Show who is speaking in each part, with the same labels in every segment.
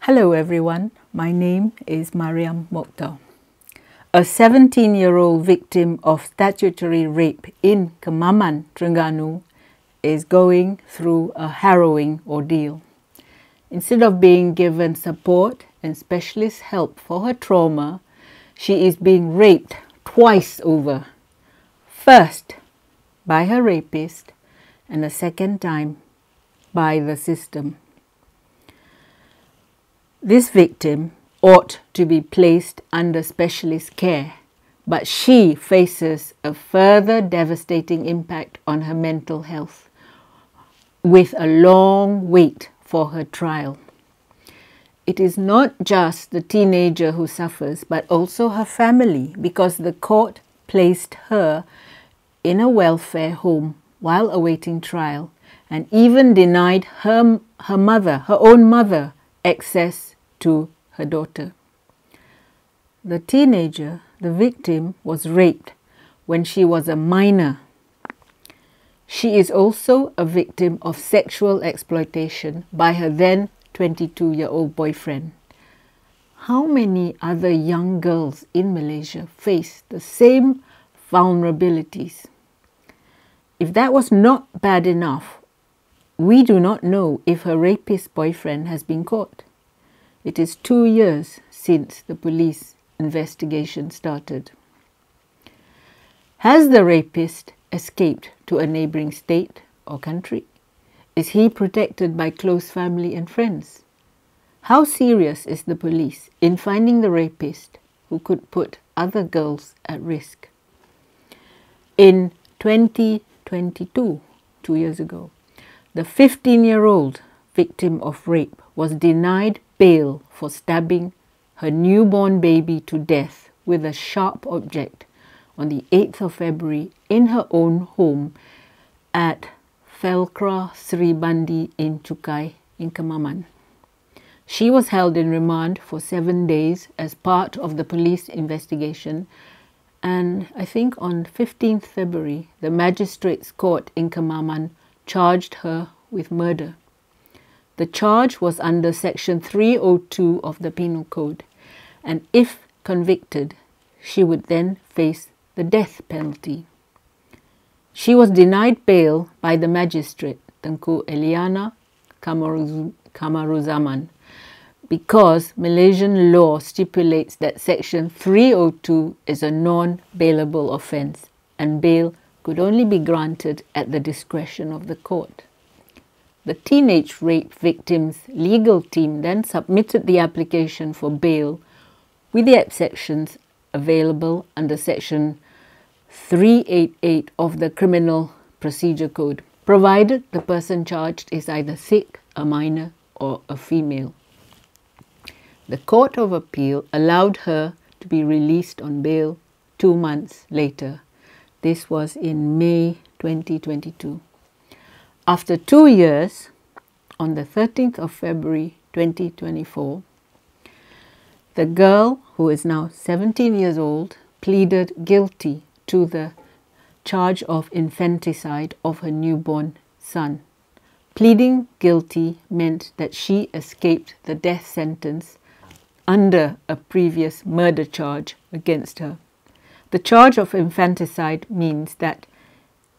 Speaker 1: Hello everyone, my name is Mariam Mokhtar. A 17 year old victim of statutory rape in Kemaman, Terengganu, is going through a harrowing ordeal. Instead of being given support and specialist help for her trauma, she is being raped twice over. First, by her rapist, and a second time by the system. This victim ought to be placed under specialist care, but she faces a further devastating impact on her mental health with a long wait for her trial. It is not just the teenager who suffers, but also her family because the court placed her in a welfare home while awaiting trial and even denied her, her mother, her own mother, access to her daughter. The teenager, the victim, was raped when she was a minor. She is also a victim of sexual exploitation by her then 22 year old boyfriend. How many other young girls in Malaysia face the same vulnerabilities? If that was not bad enough, we do not know if her rapist boyfriend has been caught. It is two years since the police investigation started. Has the rapist escaped to a neighboring state or country? Is he protected by close family and friends? How serious is the police in finding the rapist who could put other girls at risk? In 2022, two years ago, the 15 year old victim of rape was denied bail for stabbing her newborn baby to death with a sharp object on the 8th of February in her own home at Felcra Sri Bandi in Chukai in Kemaman. She was held in remand for seven days as part of the police investigation and I think on 15th February the magistrates court in Kemaman charged her with murder. The charge was under Section 302 of the Penal Code, and if convicted, she would then face the death penalty. She was denied bail by the magistrate, Tengku Eliana Kamaruzaman, because Malaysian law stipulates that Section 302 is a non bailable offence and bail could only be granted at the discretion of the court. The teenage rape victim's legal team then submitted the application for bail with the exceptions available under Section 388 of the Criminal Procedure Code, provided the person charged is either sick, a minor, or a female. The Court of Appeal allowed her to be released on bail two months later. This was in May 2022. After two years, on the 13th of February 2024, the girl, who is now 17 years old, pleaded guilty to the charge of infanticide of her newborn son. Pleading guilty meant that she escaped the death sentence under a previous murder charge against her. The charge of infanticide means that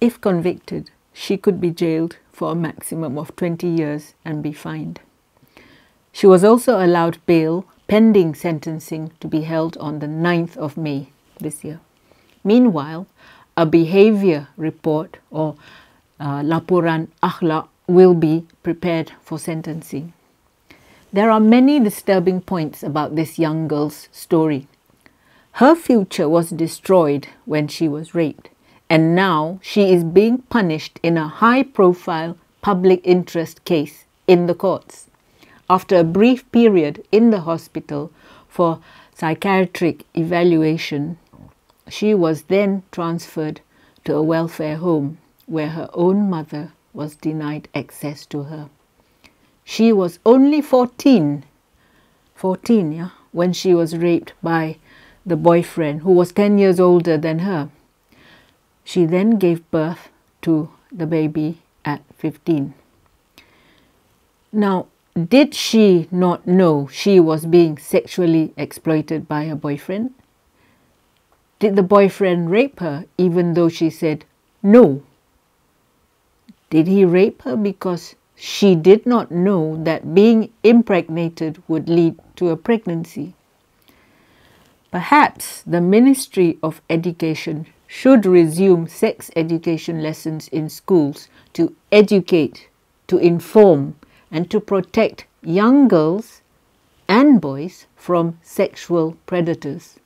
Speaker 1: if convicted, she could be jailed for a maximum of 20 years and be fined. She was also allowed bail pending sentencing to be held on the 9th of May this year. Meanwhile, a behavior report or uh, laporan akhlak will be prepared for sentencing. There are many disturbing points about this young girl's story. Her future was destroyed when she was raped and now she is being punished in a high profile public interest case in the courts. After a brief period in the hospital for psychiatric evaluation, she was then transferred to a welfare home where her own mother was denied access to her. She was only 14, 14, yeah, when she was raped by the boyfriend who was 10 years older than her. She then gave birth to the baby at 15. Now, did she not know she was being sexually exploited by her boyfriend? Did the boyfriend rape her even though she said no? Did he rape her because she did not know that being impregnated would lead to a pregnancy? Perhaps the Ministry of Education should resume sex education lessons in schools to educate, to inform, and to protect young girls and boys from sexual predators.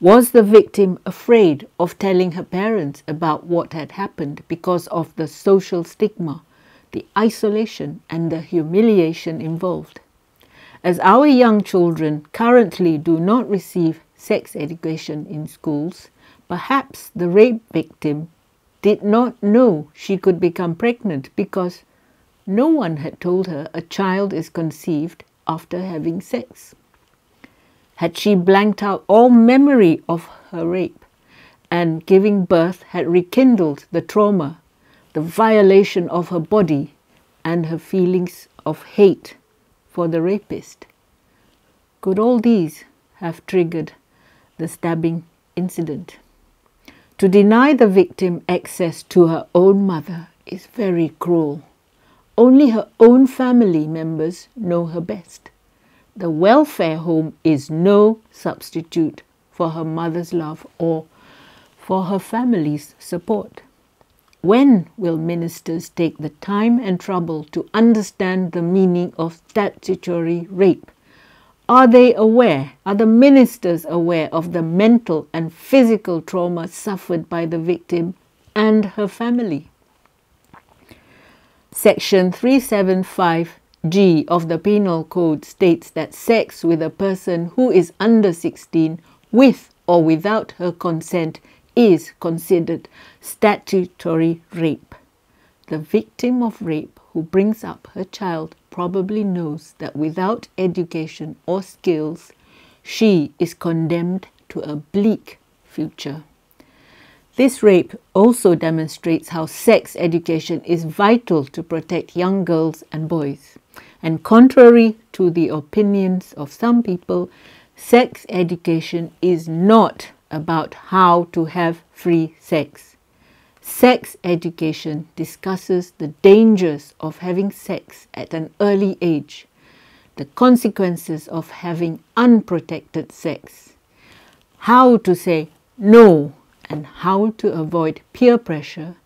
Speaker 1: Was the victim afraid of telling her parents about what had happened because of the social stigma, the isolation, and the humiliation involved? As our young children currently do not receive sex education in schools, perhaps the rape victim did not know she could become pregnant because no one had told her a child is conceived after having sex. Had she blanked out all memory of her rape and giving birth had rekindled the trauma, the violation of her body, and her feelings of hate for the rapist? Could all these have triggered the stabbing incident? To deny the victim access to her own mother is very cruel. Only her own family members know her best. The welfare home is no substitute for her mother's love or for her family's support. When will ministers take the time and trouble to understand the meaning of statutory rape? Are they aware, are the ministers aware of the mental and physical trauma suffered by the victim and her family? Section 375G of the Penal Code states that sex with a person who is under 16 with or without her consent is considered statutory rape. The victim of rape who brings up her child probably knows that without education or skills, she is condemned to a bleak future. This rape also demonstrates how sex education is vital to protect young girls and boys. And contrary to the opinions of some people, sex education is not about how to have free sex. Sex education discusses the dangers of having sex at an early age, the consequences of having unprotected sex, how to say no and how to avoid peer pressure,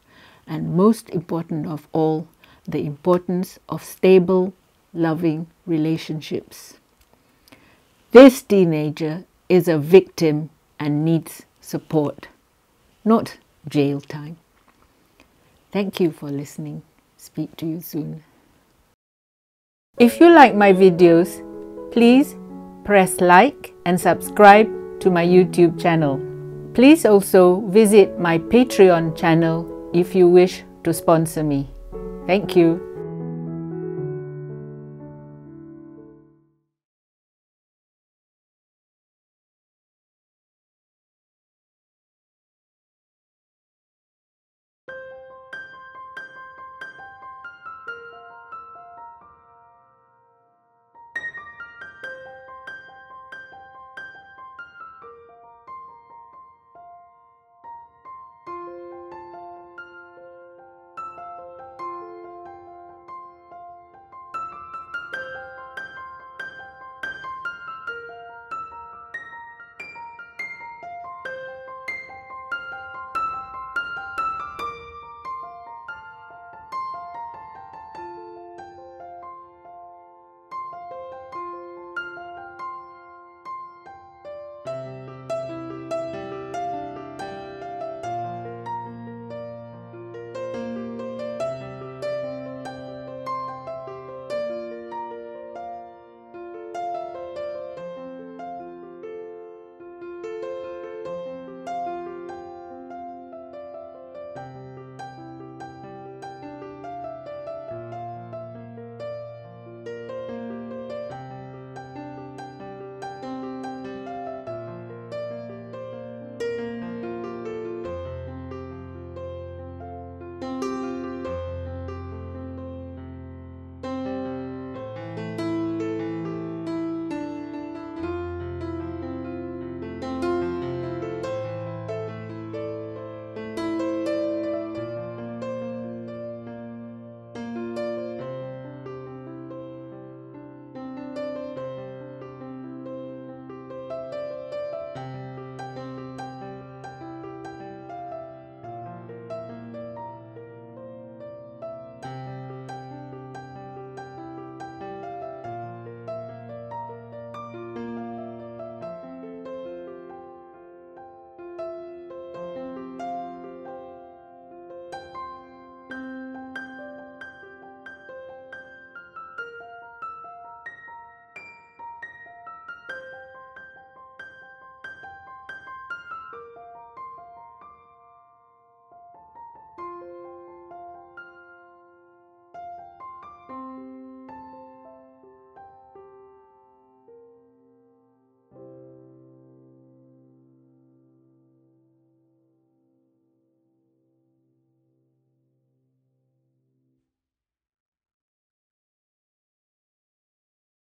Speaker 1: and most important of all, the importance of stable, loving relationships. This teenager is a victim and needs support, not jail time. Thank you for listening. Speak to you soon. If you like my videos, please press like and subscribe to my YouTube channel. Please also visit my Patreon channel if you wish to sponsor me. Thank you.